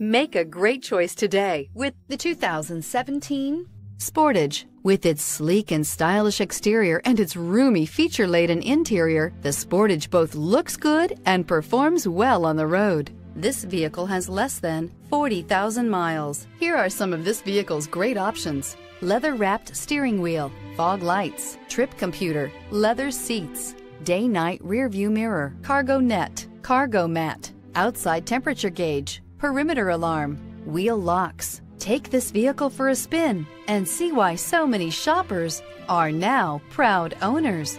Make a great choice today with the 2017 Sportage. With its sleek and stylish exterior and its roomy feature laden interior, the Sportage both looks good and performs well on the road. This vehicle has less than 40,000 miles. Here are some of this vehicle's great options leather wrapped steering wheel, fog lights, trip computer, leather seats, day night rear view mirror, cargo net, cargo mat, outside temperature gauge, perimeter alarm, wheel locks. Take this vehicle for a spin and see why so many shoppers are now proud owners.